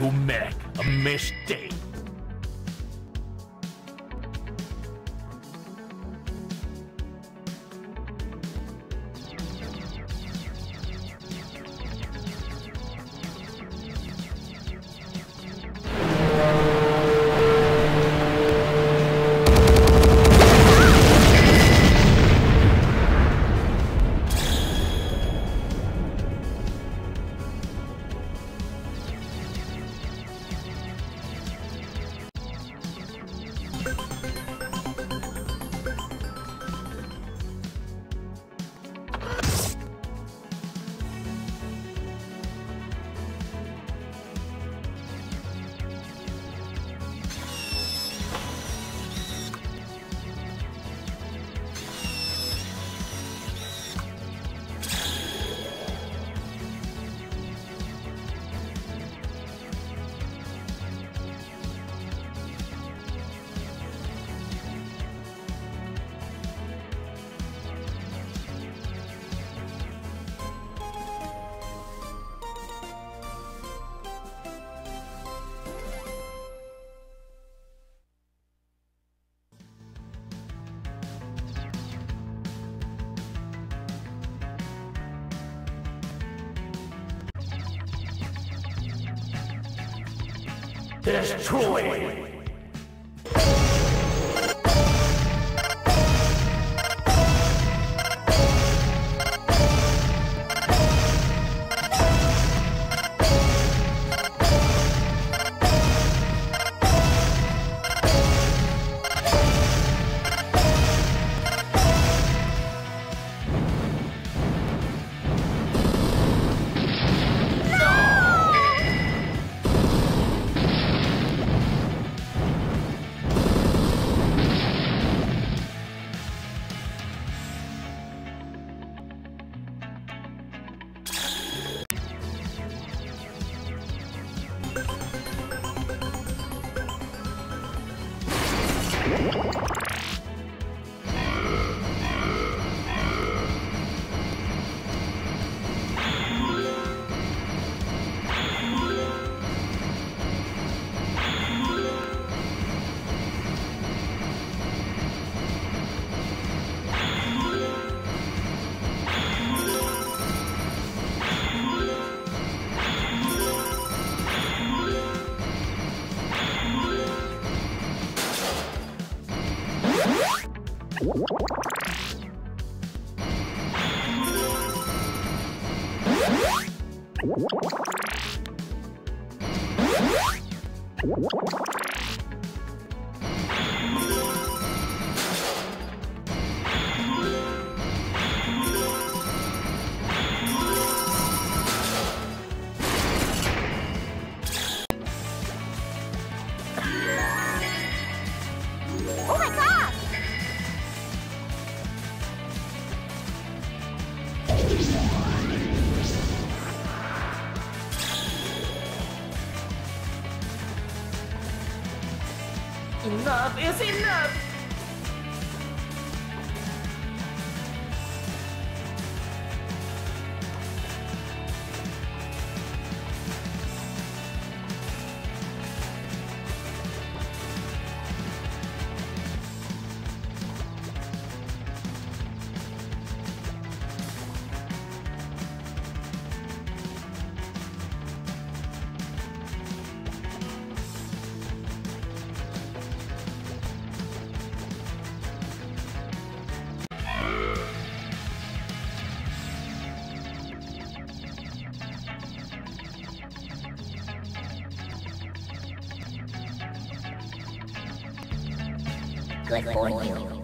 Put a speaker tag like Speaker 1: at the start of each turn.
Speaker 1: you make a mistake. Destroy!
Speaker 2: What?
Speaker 3: Enough is enough!
Speaker 2: Good for you.